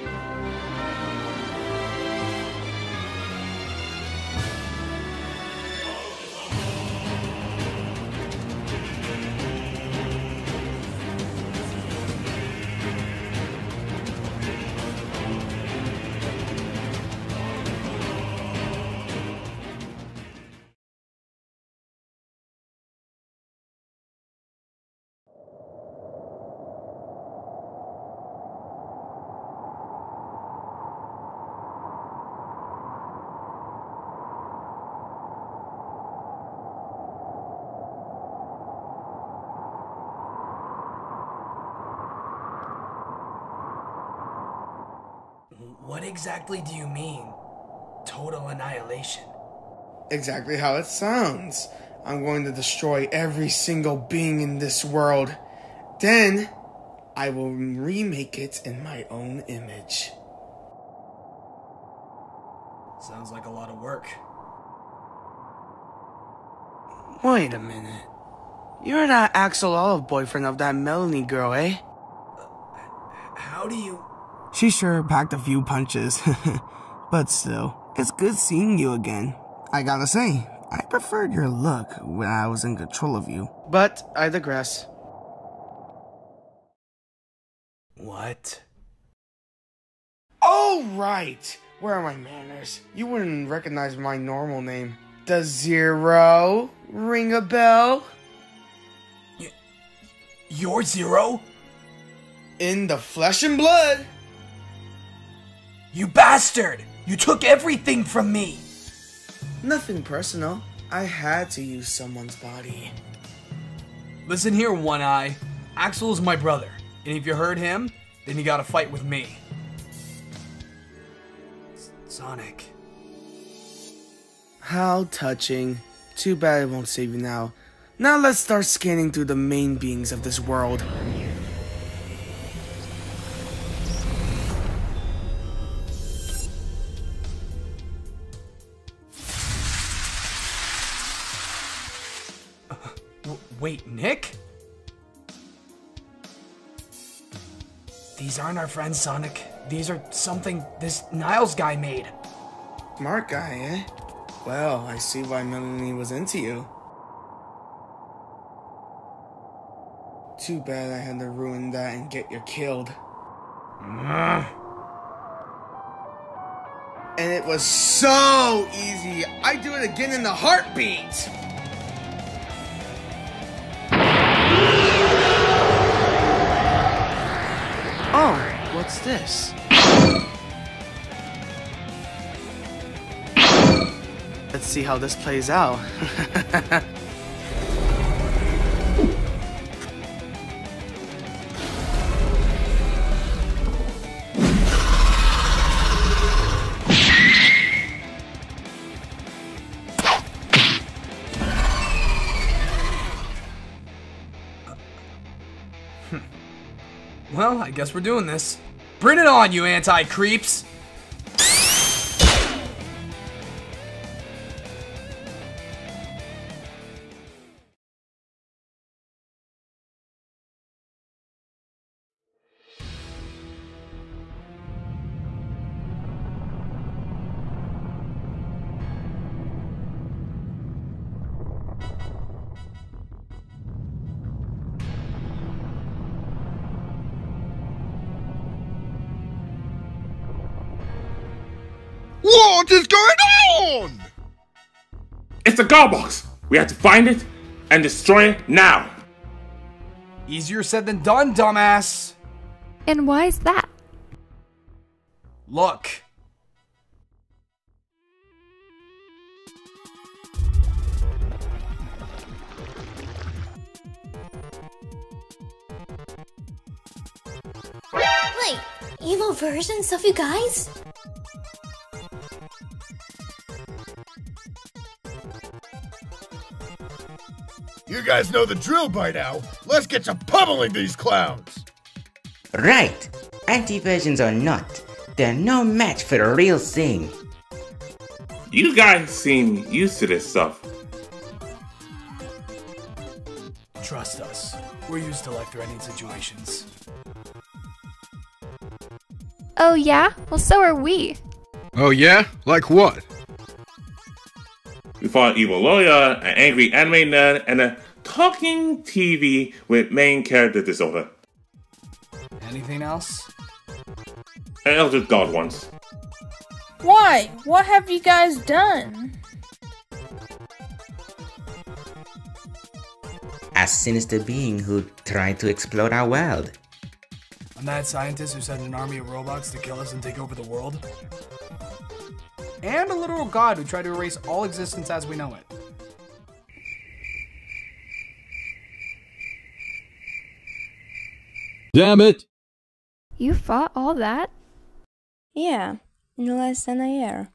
うん。What exactly do you mean? Total annihilation. Exactly how it sounds. I'm going to destroy every single being in this world. Then, I will remake it in my own image. Sounds like a lot of work. Wait a minute. You're that axolotl boyfriend of that Melony girl, eh? How do you. She sure packed a few punches. but still, it's good seeing you again. I gotta say, I preferred your look when I was in control of you. But I digress. What? Oh, right! Where are my manners? You wouldn't recognize my normal name. Does Zero ring a bell? You're Zero? In the flesh and blood! You bastard! You took everything from me! Nothing personal. I had to use someone's body. Listen here, One Eye. Axol is my brother, and if you hurt him, then you gotta fight with me. S- Sonic. How touching. Too bad it won't save you now. Now let's start scanning through the main beings of this world. Wait, Nick? These aren't our friends, Sonic. These are something this Niles guy made. Smart guy, eh? Well, I see why Melony was into you. Too bad I had to ruin that and get you killed. And it was so easy. I'd do it again in the heartbeat. What's this? Let's see how this plays out. Well, I guess we're doing this. Bring it on, you anti creeps! What is going on? It's a Godbox. We have to find it and destroy it now. Easier said than done, dumbass! And why is that? Look. Wait, evil versions of you guys? You guys know the drill by now. Let's get to pummeling these clowns. Right. Anti-versions or not, they're no match for the real thing. You guys seem used to this stuff. Trust us. We're used to life threatening situations. Oh, yeah? Well, so are we. Oh yeah? Like what? We fought evil lawyer, an angry anime nerd, and a talking TV with main character disorder. Anything else? An elder god once. Why? What have you guys done? A sinister being who tried to explode our world. A mad scientist who sent an army of robots to kill us and take over the world? And a literal god who tried to erase all existence as we know it. Damn it! You fought all that? Yeah, in less than a year.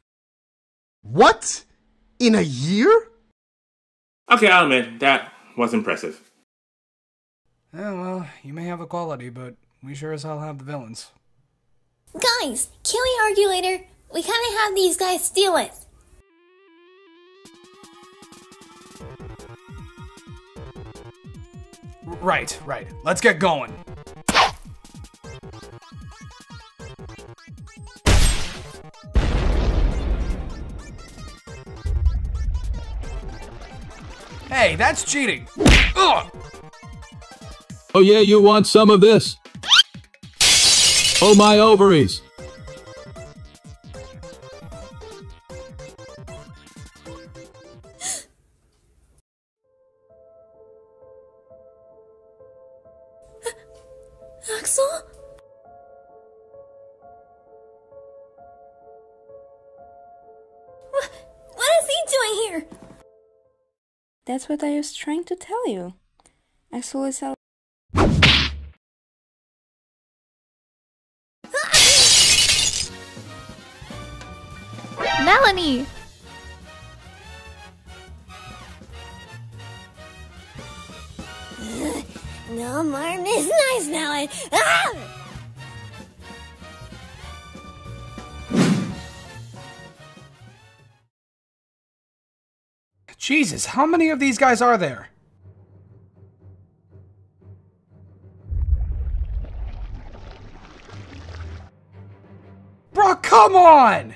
What? In a year? Okay, I'll admit, that was impressive. Yeah, well, you may have a quality, but we sure as hell have the villains. Guys, can we argue later? We kind of have these guys steal it. Right, right. Let's get going. Hey, that's cheating. Ugh! Oh yeah, you want some of this? Oh my ovaries! That's what I was trying to tell you. Axol is a Melony! No more Miss Nice Melon. Ah! Jesus, how many of these guys are there? Bro, come on!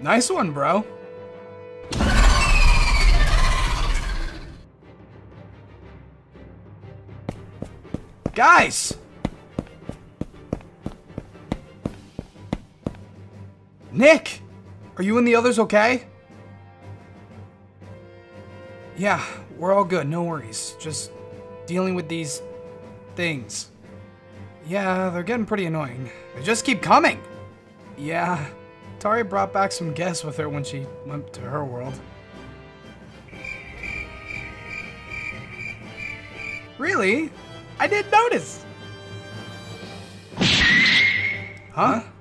Nice one, bro. Guys! Nick! Are you and the others okay? Yeah, we're all good, no worries. Just dealing with these things. Yeah, they're getting pretty annoying. They just keep coming! Yeah, Tari brought back some guests with her when she went to her world. Really? I didn't notice. Huh? Axol,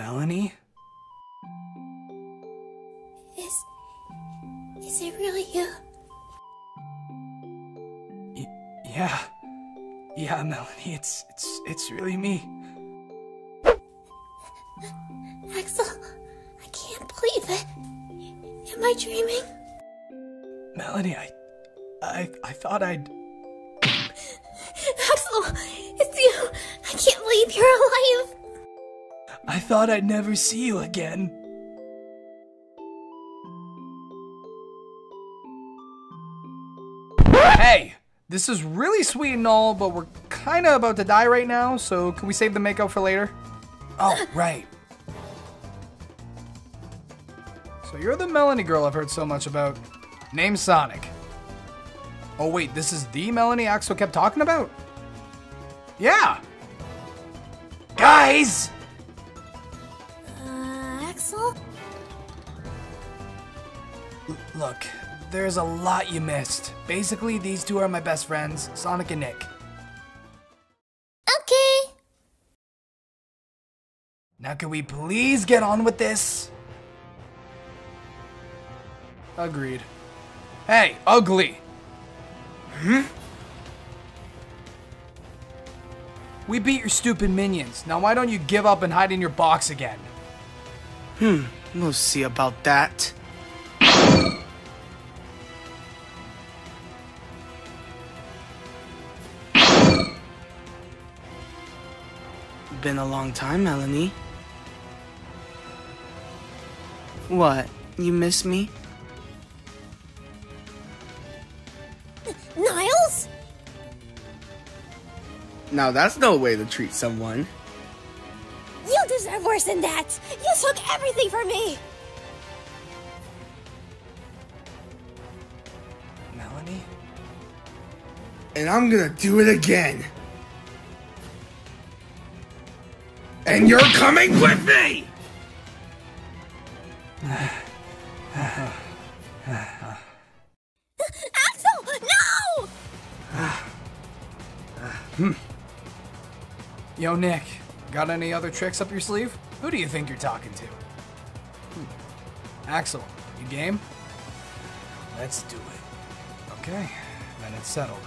Melony? is is it really you? Y- yeah. Yeah, Melony, it's it's it's really me. Axol, I can't believe it. Am I dreaming? Melony, I I I thought I'd Axol, it's you! I can't believe you're alive! Thought I'd never see you again. Hey, this is really sweet and all, but we're kind of about to die right now, so can we save the makeout for later? Oh, right. So you're the Melony girl I've heard so much about. Name Sonic. Oh wait, this is the Melony Axol kept talking about? Yeah! Guys! Look, there's a lot you missed. Basically, these two are my best friends, Sonic and Nick. Okay. Now, can we please get on with this? Agreed. Hey, ugly! Hmm? We beat your stupid minions. Now, why don't you give up and hide in your box again? Hmm, we'll see about that. Been a long time, Melony. What? You miss me? Niles? Now that's no way to treat someone. You deserve worse than that! You took everything from me! Melony? And I'm gonna do it again. And you're coming with me! Axol! No! Yo, Nick, got any other tricks up your sleeve? Who do you think you're talking to? Hmm. Axol, you game? Let's do it. Okay, then it's settled.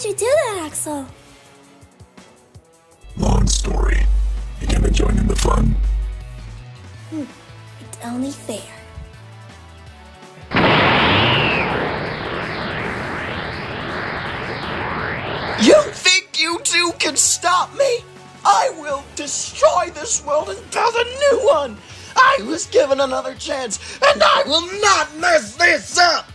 Since when could you do that, Axol? Long story. You gonna join in the fun? Hmm, it's only fair. You think you two can stop me? I will destroy this world and build a new one! I was given another chance, and I will not mess this up!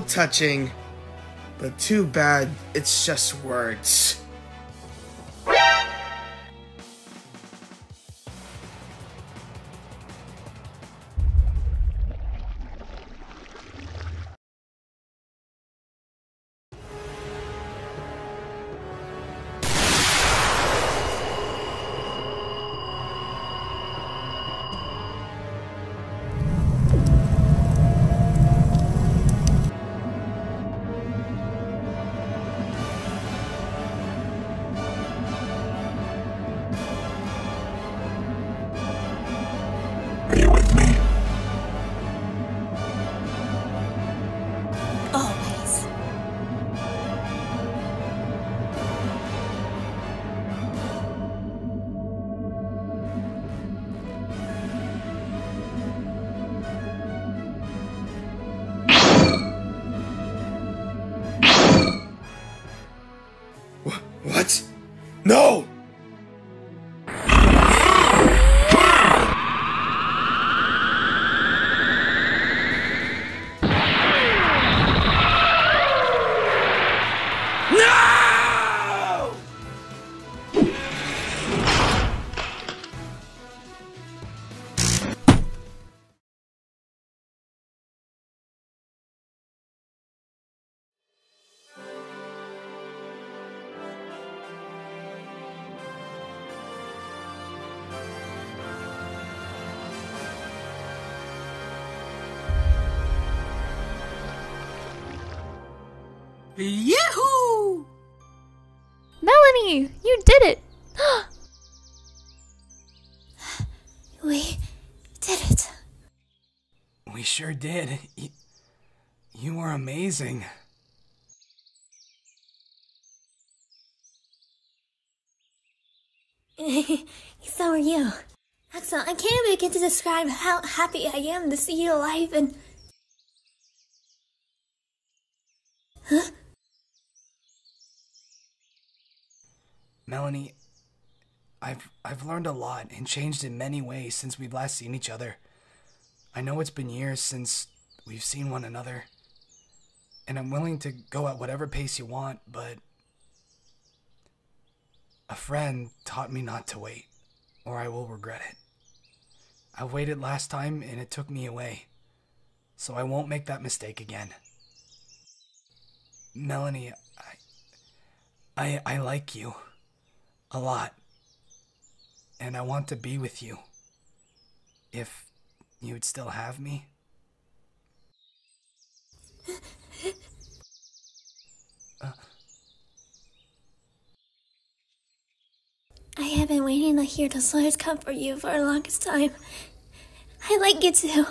Touching. But too bad it's just words. Yahoo! Melony, you did it! We did it. We sure did. You, you were amazing. so are you. Axol, I can't begin to describe how happy I am to see you alive and. Huh? Melony, I've I've learned a lot and changed in many ways since we've last seen each other. I know it's been years since we've seen one another. And I'm willing to go at whatever pace you want, but a friend taught me not to wait, or I will regret it. I waited last time and it took me away, so I won't make that mistake again. Melony, I I I like you a lot. And I want to be with you. If you'd still have me. Uh, I have been waiting to hear the Sawyer's come for you for the longest time. I like you too.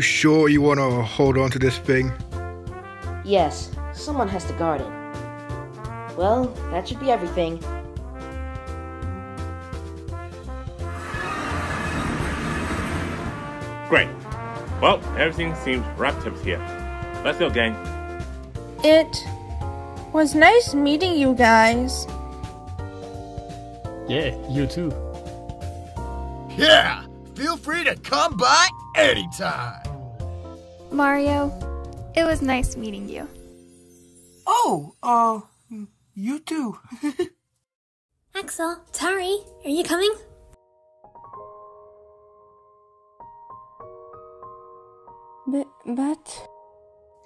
You sure you want to hold on to this thing? Yes, someone has to guard it. Well, that should be everything. Great. Well, everything seems wrapped up here. Let's go, gang. It was nice meeting you guys. Yeah, you too. Yeah, feel free to come by anytime. Mario, it was nice meeting you. Oh, uh, you too. Axol, Tari, are you coming? But, but...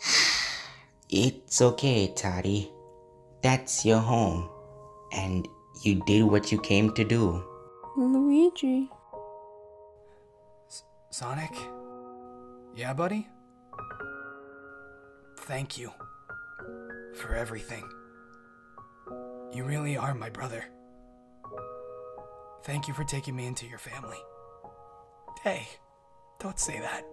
It's okay, Tari. That's your home. And you did what you came to do. Luigi. Sonic? Yeah, buddy? Thank you for everything. You really are my brother. Thank you for taking me into your family. Hey, don't say that.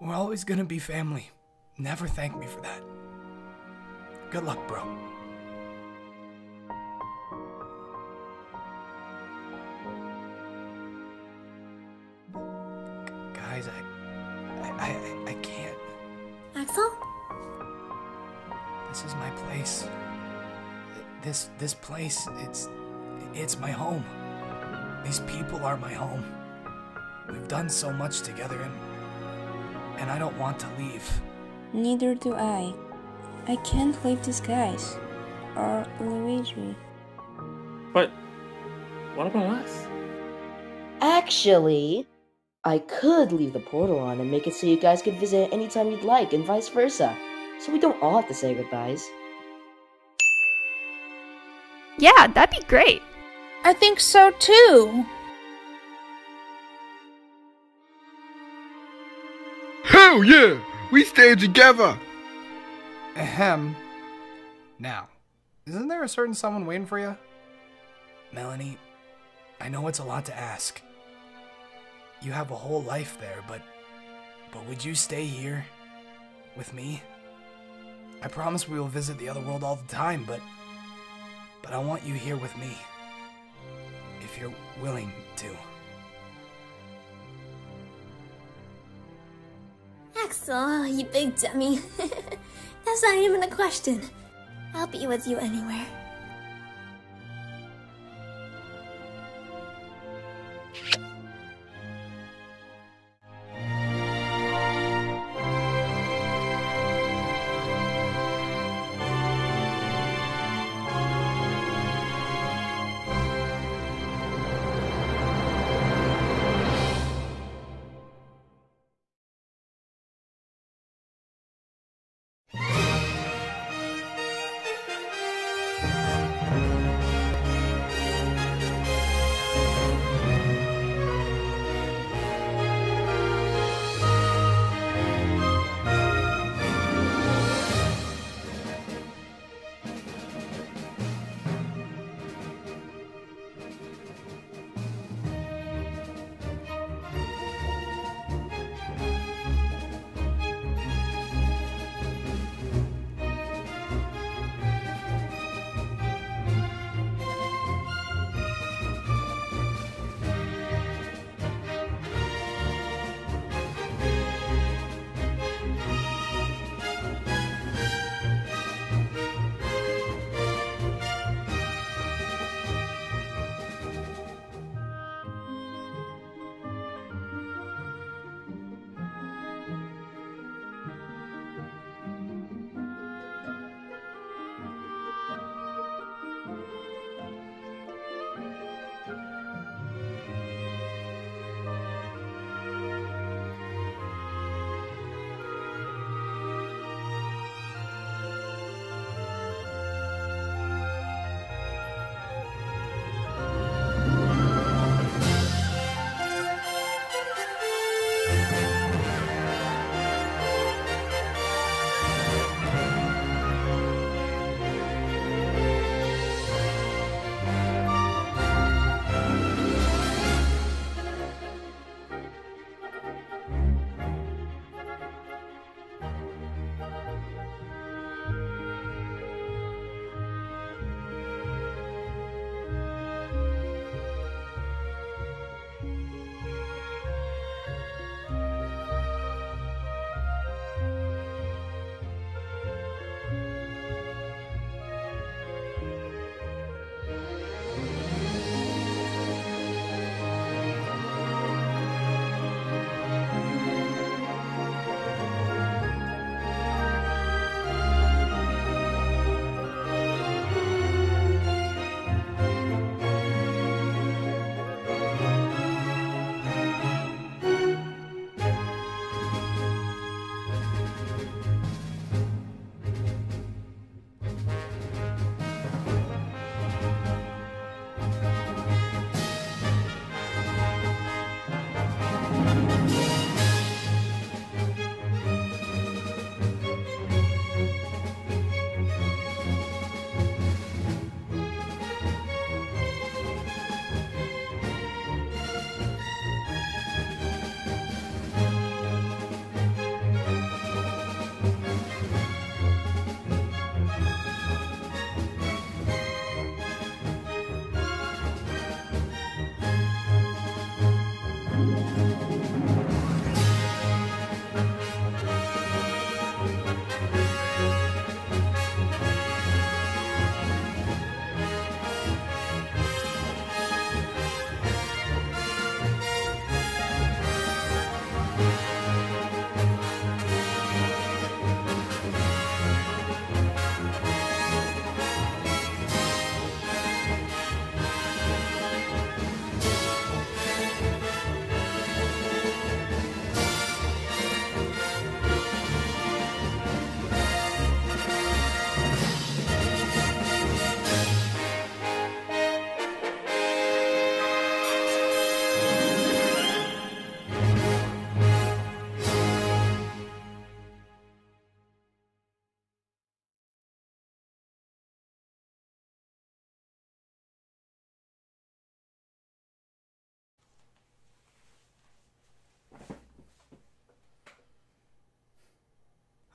We're always gonna be family. Never thank me for that. Good luck, bro. This, this place, it's, it's my home. These people are my home. We've done so much together, and, and I don't want to leave. Neither do I. I can't leave these guys. Or Luigi. But what about us? Actually, I could leave the portal on and make it so you guys could visit anytime you'd like, and vice versa. So we don't all have to say goodbyes. Yeah, that'd be great. I think so too. Hell yeah! We stay together! Ahem. Now, isn't there a certain someone waiting for you? Melony, I know it's a lot to ask. You have a whole life there, but but would you stay here with me? I promise we will visit the other world all the time, but but I want you here with me. If you're willing to. Axol, you big dummy. That's not even a question. I'll be with you anywhere.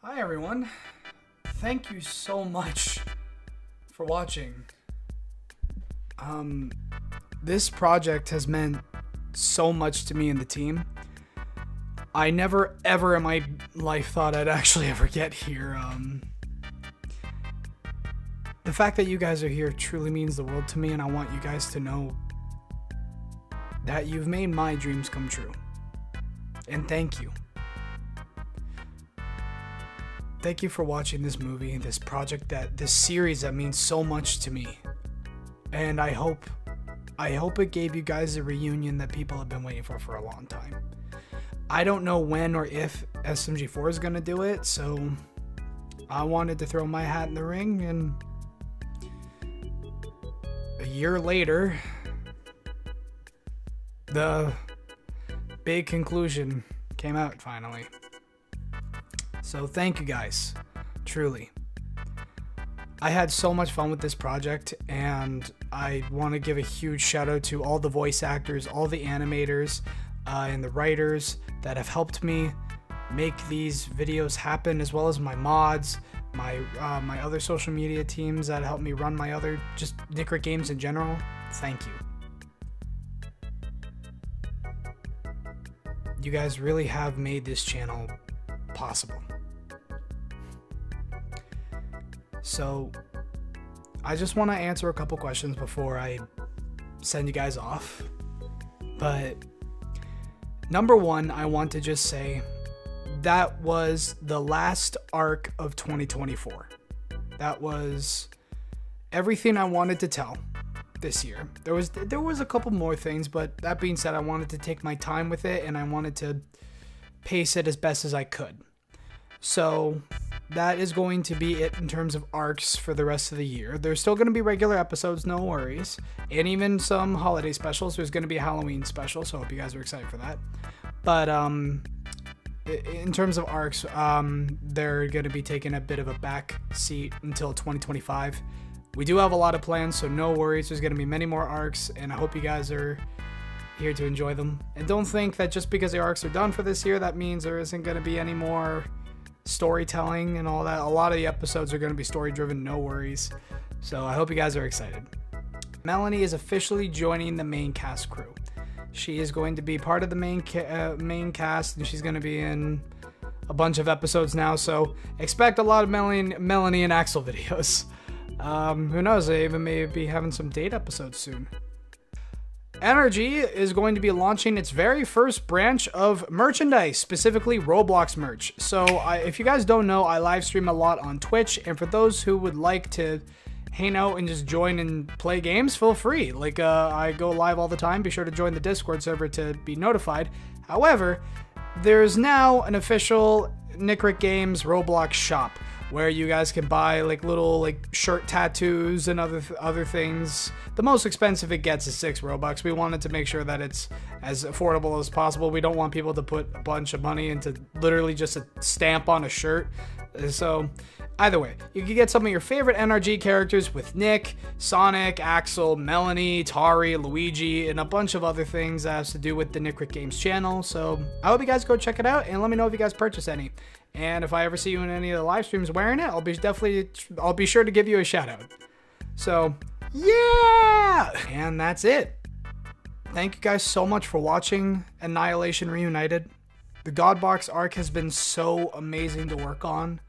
Hi everyone. Thank you so much for watching. Um this project has meant so much to me and the team. I never ever in my life thought I'd actually ever get here. Um the fact that you guys are here truly means the world to me and I want you guys to know that you've made my dreams come true. And thank you. Thank you for watching this movie, this project that this series that means so much to me. And I hope I hope it gave you guys a reunion that people have been waiting for for a long time. I don't know when or if SMG4 is going to do it, so I wanted to throw my hat in the ring and a year later the big conclusion came out finally. So thank you guys, truly. I had so much fun with this project, and I want to give a huge shout out to all the voice actors, all the animators, uh, and the writers that have helped me make these videos happen, as well as my mods, my uh, my other social media teams that help me run my other just Nickrick games in general. Thank you. You guys really have made this channel possible. So, I just want to answer a couple questions before I send you guys off. But, number one, I want to just say that was the last arc of 2024. That was everything I wanted to tell this year. There was there was a couple more things, but that being said, I wanted to take my time with it and I wanted to pace it as best as I could. So that is going to be it in terms of arcs for the rest of the year. There's still going to be regular episodes, no worries, and even some holiday specials. There's going to be a Halloween special, so I hope you guys are excited for that. But um, in terms of arcs, um, they're going to be taking a bit of a back seat until 2025. We do have a lot of plans, so no worries. There's going to be many more arcs, and I hope you guys are here to enjoy them. And don't think that just because the arcs are done for this year, that means there isn't going to be any more storytelling and all that. A lot of the episodes are going to be story driven, no worries. So I hope you guys are excited. Melony is officially joining the main cast crew. She is going to be part of the main ca- uh, main cast, and she's going to be in a bunch of episodes now. So expect a lot of Melony, Melony and Axol videos. Um, who knows? They even may be having some date episodes soon. NRG is going to be launching its very first branch of merchandise, specifically Roblox merch. So, I, if you guys don't know, I live stream a lot on Twitch, and for those who would like to hang out and just join and play games, feel free. Like, uh, I go live all the time. Be sure to join the Discord server to be notified. However, there's now an official Nickrick Games Roblox shop where you guys can buy like little like shirt tattoos and other th- other things. The most expensive it gets is six robux. We wanted to make sure that it's as affordable as possible. We don't want people to put a bunch of money into literally just a stamp on a shirt. So Either way, you can get some of your favorite NRG characters with Nick, Sonic, Axol, Melony, Tari, Luigi, and a bunch of other things that has to do with the Nickrick Games channel. So I hope you guys go check it out and let me know if you guys purchase any. And if I ever see you in any of the live streams wearing it, I'll be definitely I'll be sure to give you a shout out. So yeah, and that's it. Thank you guys so much for watching Annihilation Reunited. The Godbox arc has been so amazing to work on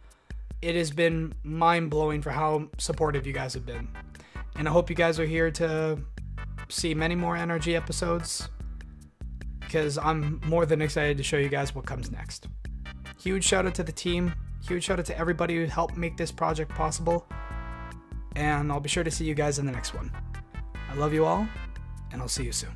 it has been mind blowing for how supportive you guys have been. And I hope you guys are here to see many more NRG episodes because I'm more than excited to show you guys what comes next. Huge shout out to the team. Huge shout out to everybody who helped make this project possible. And I'll be sure to see you guys in the next one. I love you all, and I'll see you soon.